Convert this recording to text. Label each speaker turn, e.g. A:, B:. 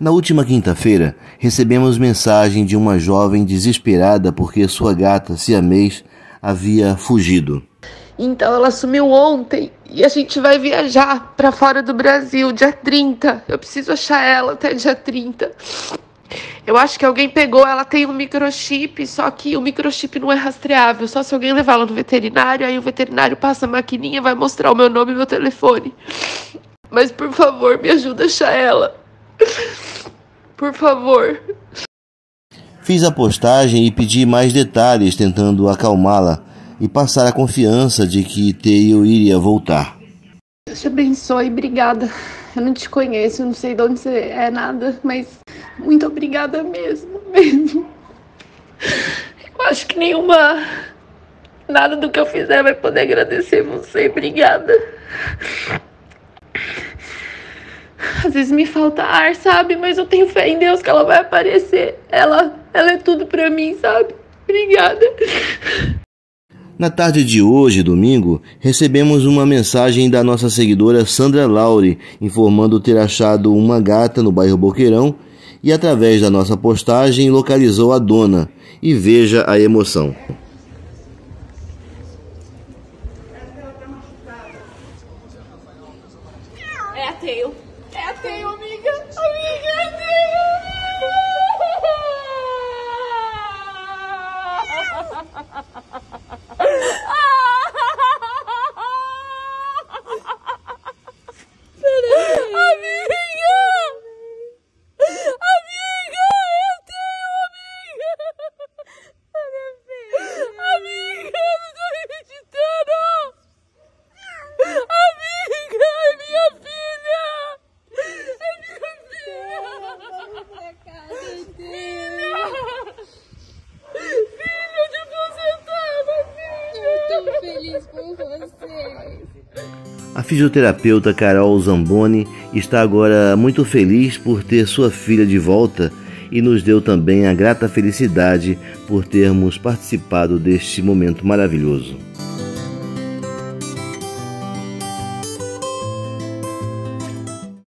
A: Na última quinta-feira, recebemos mensagem de uma jovem desesperada porque sua gata siamês havia fugido.
B: Então ela sumiu ontem e a gente vai viajar para fora do Brasil, dia 30. Eu preciso achar ela até dia 30. Eu acho que alguém pegou, ela tem um microchip, só que o microchip não é rastreável. Só se alguém levar ela no veterinário, aí o veterinário passa a maquininha, vai mostrar o meu nome e meu telefone. Mas por favor, me ajuda a achar ela. Por favor.
A: Fiz a postagem e pedi mais detalhes, tentando acalmá-la e passar a confiança de que Teio iria voltar.
B: Deus te abençoe, obrigada. Eu não te conheço, não sei de onde você é nada, mas muito obrigada mesmo, mesmo. Eu acho que nenhuma. Nada do que eu fizer vai poder agradecer você. Obrigada. Às vezes me falta ar, sabe? Mas eu tenho fé em Deus que ela vai aparecer. Ela, ela é tudo para mim, sabe? Obrigada.
A: Na tarde de hoje, domingo, recebemos uma mensagem da nossa seguidora Sandra Laure, informando ter achado uma gata no bairro Boqueirão e, através da nossa postagem, localizou a dona. E veja a emoção.
B: É a Teio. É Teio, amiga. Amiga, é
A: A fisioterapeuta Carol Zamboni está agora muito feliz por ter sua filha de volta e nos deu também a grata felicidade por termos participado deste momento maravilhoso.